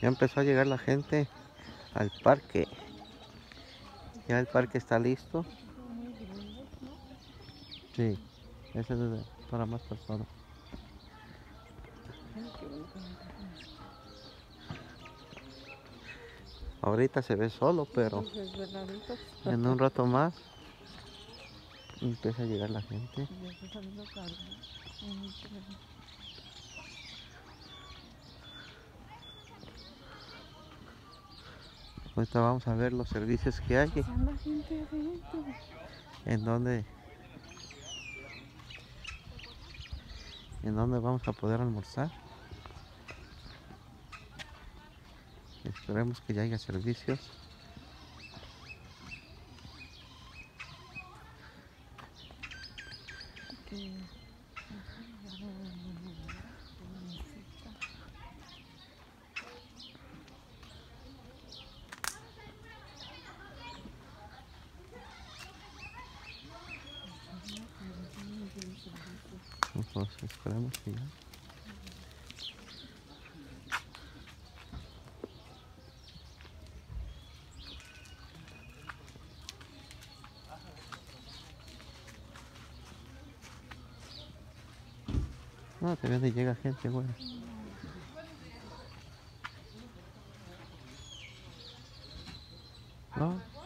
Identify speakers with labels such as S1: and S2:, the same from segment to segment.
S1: Ya empezó a llegar la gente al parque. Ya el parque está listo. Sí, ese es para más personas. Ahorita se ve solo, pero en un rato más empieza a llegar la gente.
S2: ya está saliendo carne. Ay, qué lindo.
S1: Ahorita vamos a ver los servicios que hay.
S2: Adentro.
S1: en dónde en dónde vamos a poder almorzar esperemos que ya haya servicios.
S2: Que
S1: no todavía no llega gente bueno no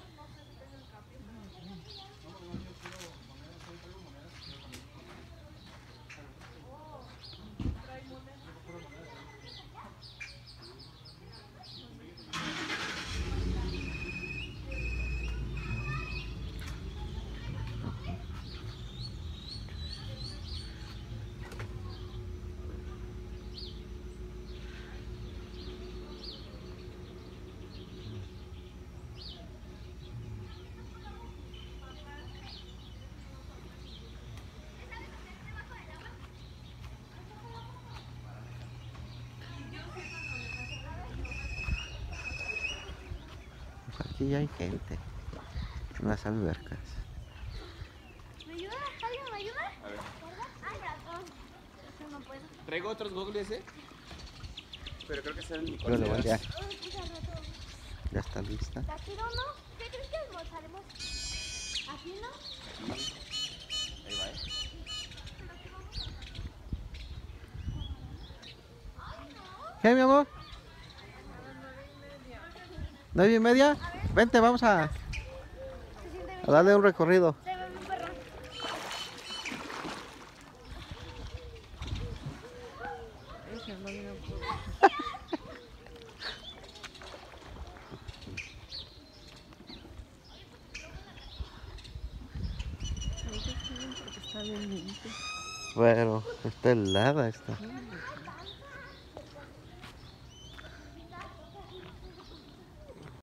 S1: aquí ya hay gente en las albercas.
S3: ¿Me ayuda? ¿Alguien me ayuda? A ver. Ay, ratón. Eso no puedo.
S4: Traigo otros goggles, ¿eh? Pero creo que serán mi
S1: Pero ya, ya está lista.
S3: ¿Aquí no, no? ¿Qué crees que almorzaremos? ¿Aquí no?
S4: Ahí va, ¿eh?
S1: ¿Qué, mi amor? ¿Nueve y media? Vente, vamos a, a darle un recorrido.
S3: Se ve muy perrón.
S2: Ese no vino por... Ahorita está
S1: helada esta.